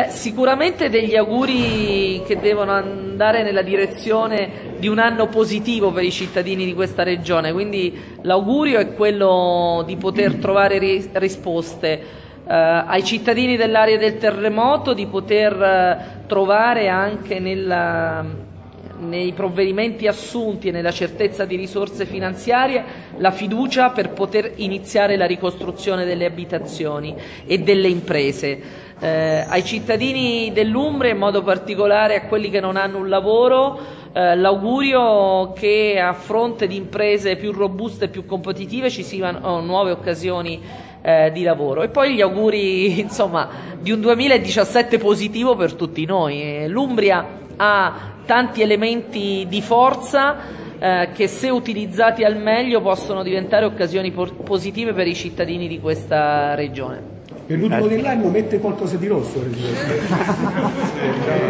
Beh, sicuramente degli auguri che devono andare nella direzione di un anno positivo per i cittadini di questa regione, quindi l'augurio è quello di poter trovare ri- risposte eh, ai cittadini dell'area del terremoto, di poter eh, trovare anche nella nei provvedimenti assunti e nella certezza di risorse finanziarie la fiducia per poter iniziare la ricostruzione delle abitazioni e delle imprese. Eh, ai cittadini dell'Umbria, in modo particolare a quelli che non hanno un lavoro, eh, l'augurio che a fronte di imprese più robuste e più competitive ci siano nuove occasioni eh, di lavoro. E poi gli auguri insomma, di un 2017 positivo per tutti noi. L'Umbria ha tanti elementi di forza eh, che se utilizzati al meglio possono diventare occasioni positive per i cittadini di questa regione. Per l'ultimo dell'anno mette qualcosa di rosso, Presidente.